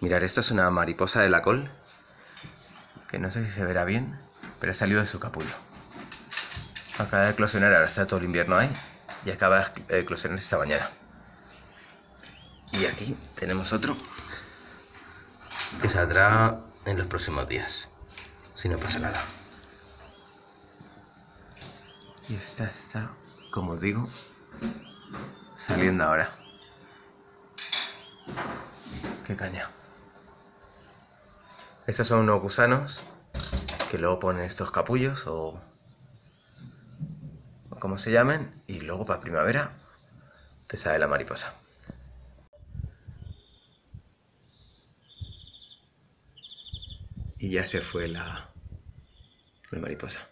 Mirad, esto es una mariposa de la col, que no sé si se verá bien, pero ha salido de su capullo. Acaba de eclosionar, ahora está todo el invierno ahí, y acaba de eclosionar esta mañana. Y aquí tenemos otro que saldrá en los próximos días, si no pasa nada. Y esta está, como digo, saliendo ahora. Qué caña. Estos son unos gusanos que luego ponen estos capullos o, o como se llamen y luego para primavera te sale la mariposa. Y ya se fue la, la mariposa.